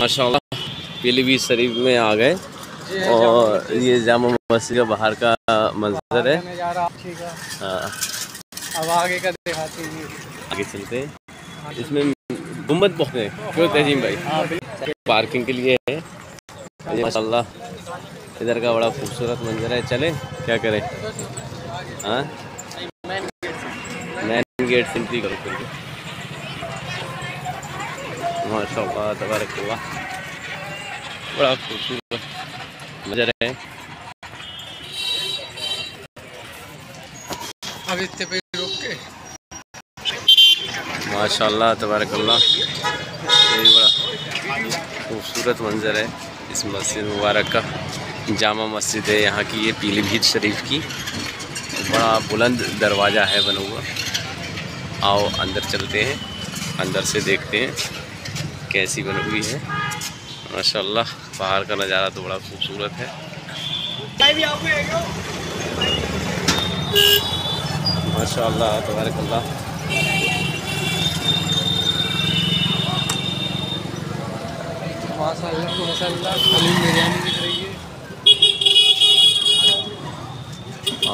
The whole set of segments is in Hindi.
माशाल्लाह पीलीभीत शरीफ में आ गए। और ये जामा मस्जिद का बाहर का मंजर है। हाँ। अब आगे का दिखाते हैं। आगे चलते हैं। इसमें गुंबद है। क्यों तजीम भाई? पार्किंग के लिए है। माशा इधर का बड़ा खूबसूरत मंजर है। चले क्या करें? हाँ? मैन गेट से। एंट्री करो माशाल्लाह तबारकल्लाह बड़ा खूबसूरत मंजर है अब इतने पे रुक के माशाल्लाह तबारकल्लाह ये बड़ा खूबसूरत मंजर है इस मस्जिद मुबारक का जामा मस्जिद है यहाँ की ये पीलीभीत शरीफ की बड़ा बुलंद दरवाज़ा है बना हुआ आओ अंदर चलते हैं अंदर से देखते हैं कैसी बनी हुई है। माशाल्लाह बाहर का नज़ारा तो बड़ा खूबसूरत है। माशाल्लाह है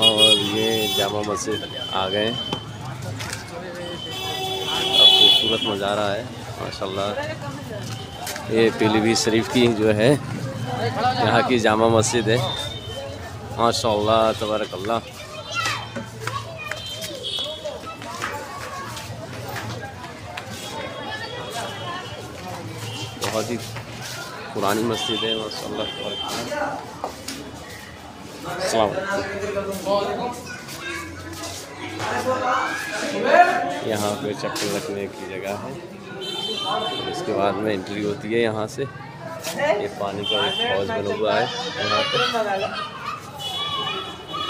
और ये जामा मस्जिद आ गए। खूबसूरत नज़ारा है। माशाल्लाह। ये पीलीभीत शरीफ की जो है, यहाँ की जामा मस्जिद है। माशाल्लाह, तबारकल्लाह। बहुत ही पुरानी मस्जिद है, माशाल्लाह वालेकुम। यहाँ पे चप्पल रखने की जगह है। उसके बाद में एंट्री होती है यहाँ से। ये पानी का एक हौज बना हुआ है यहाँ पे।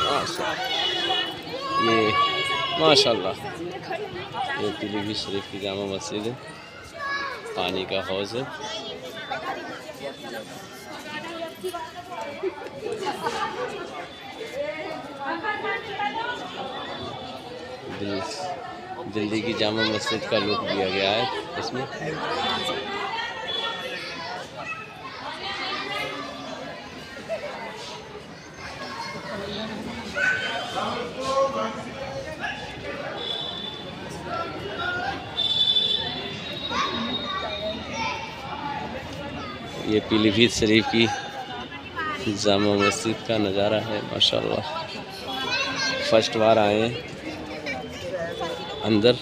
माशा- ये माशाल्लाह। ये पीलीभीत शरीफ की जामा मस्जिद है। पानी का हौज है। दिल की जामा मस्जिद का लुक दिया गया है इसमें। ये पीलीभीत शरीफ की जामा मस्जिद का नज़ारा है, माशाल्लाह। फ़र्स्ट बार आए हैं। अंदर,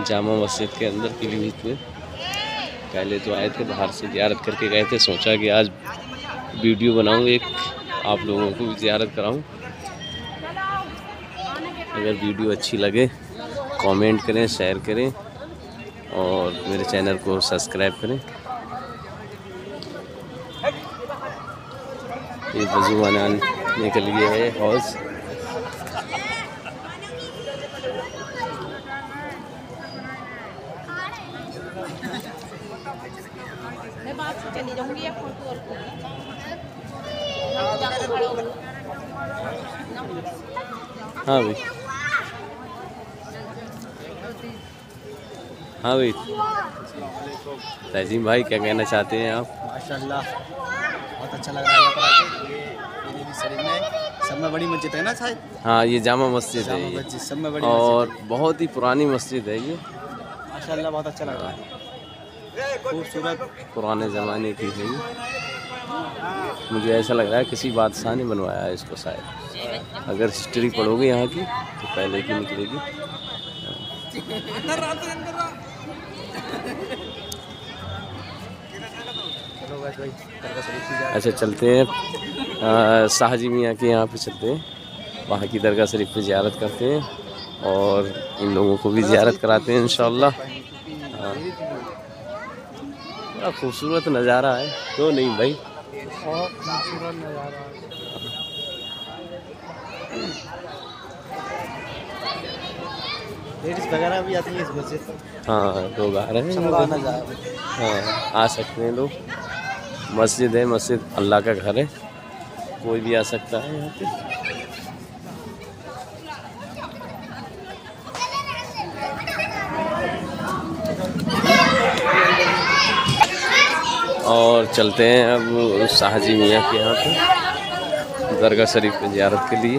जामा मस्जिद के अंदर पीलीभीत में। पहले तो आए थे बाहर से ज़्यारत करके गए थे, सोचा कि आज वीडियो बनाऊँ, एक आप लोगों को भी ज़्यारत कराऊं। अगर वीडियो अच्छी लगे, कमेंट करें, शेयर करें, और मेरे चैनल को सब्सक्राइब करें। ये वज़ू बनाने के लिए है, हौज। मैं बात से चली जाऊँगी या फ़ोटो और हो हाँ भाई। हाँ भाई। तजीम भाई क्या कहना चाहते हैं आप? माशाल्लाह बहुत अच्छा लग रहा है यहाँ पर आके। ये शरीफ में सब में बड़ी मस्जिद है ना शायद? हाँ ये जामा मस्जिद है ये। सब में बड़ी और बहुत ही पुरानी मस्जिद है ये। माशाल्लाह बहुत अच्छा लग रहा है। खूबसूरत पुराने ज़माने की है मुझे ऐसा लग रहा है किसी बादशाह ने बनवाया है इसको शायद। अगर हिस्ट्री पढ़ोगे यहाँ की तो पहले की निकलेगी। अच्छा चलते हैं। शाहजी मियाँ के यहाँ पे चलते हैं। वहाँ की दरगाह शरीफ पे ज़्यारत करते हैं और इन लोगों को भी ज़्यारत कराते हैं इन बड़ा खूबसूरत नज़ारा है। तो नहीं भाई। बहुत खूबसूरत नज़ारा लेडीज़ वगैरह भी आती है इस मस्जिद पर हाँ लोग आ रहे हैं। हाँ आ सकते हैं लोग। मस्जिद है मस्जिद अल्लाह का घर है। कोई भी आ सकता है यहाँ पे। और चलते हैं अब शाहजी मियाँ के यहाँ पे, दरगाह शरीफ की जियारत के लिए।